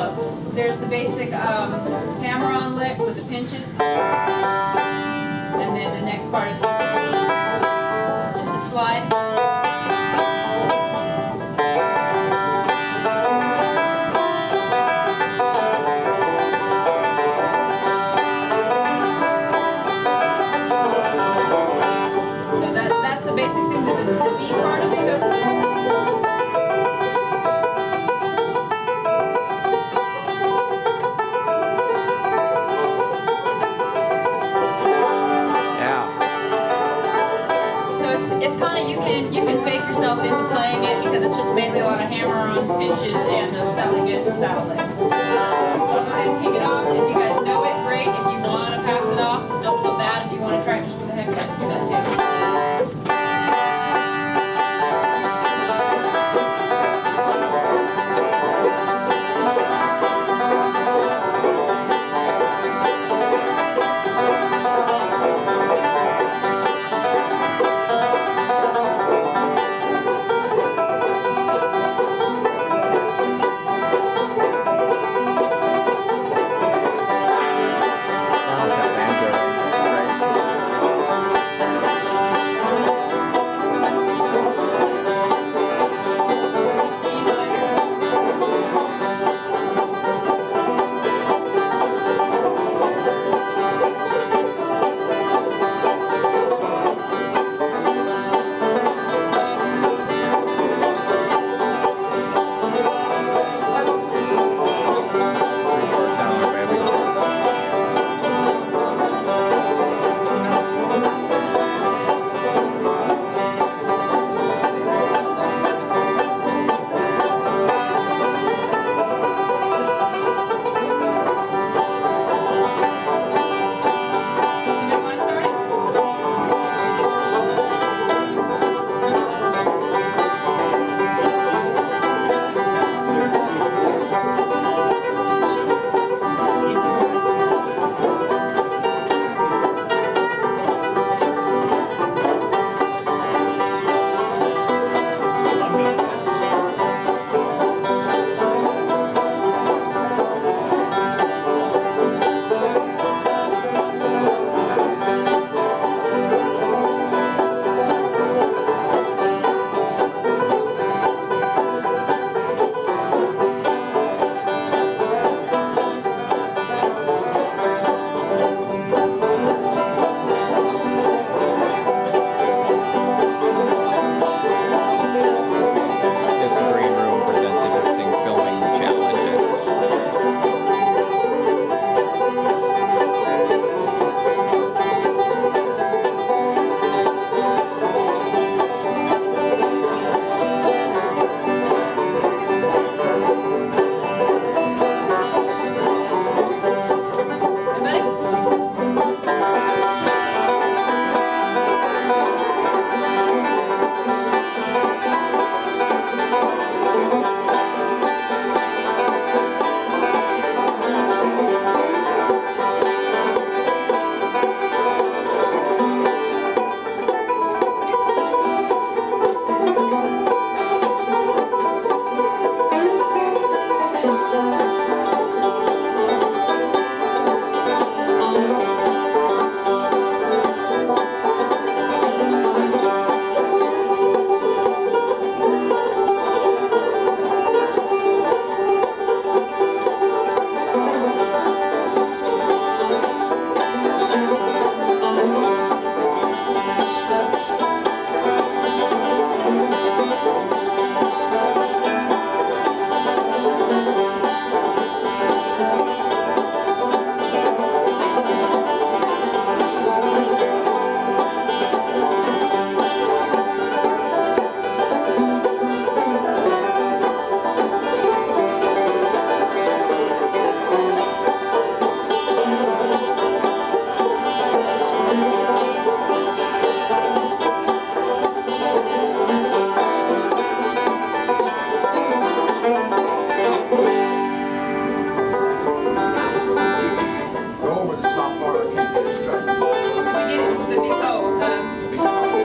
solo. There's the basic um, hammer-on lick with the pinches, and then the next part is just a slide. It's, it's kind of you can you can fake yourself into playing it because it's just mainly a lot of hammer-ons, pinches, and Sally Good style lick. So and kick it off.